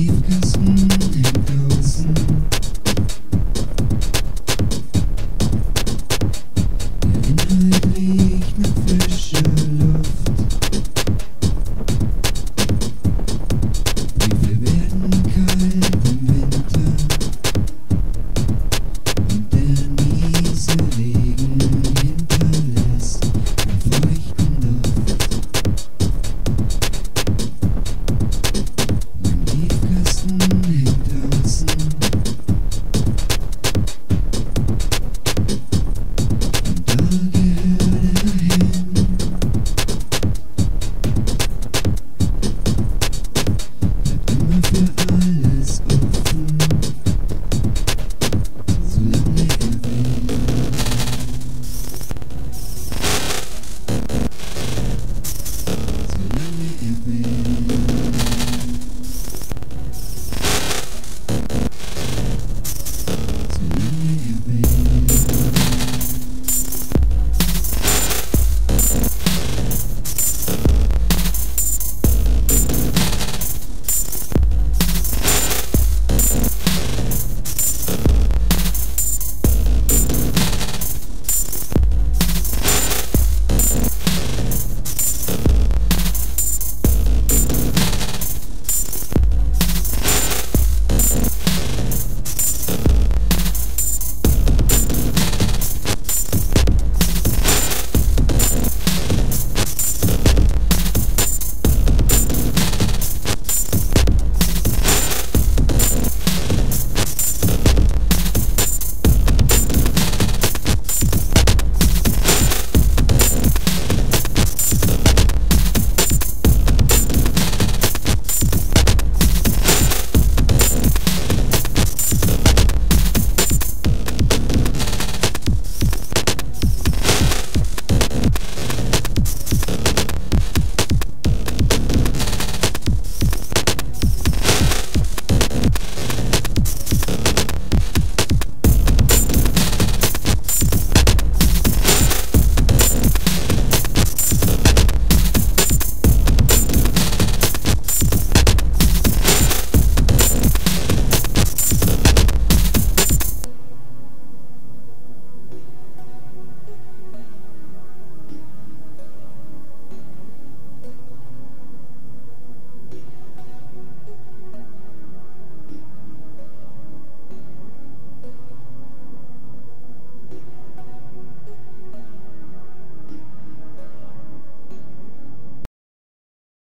leave this.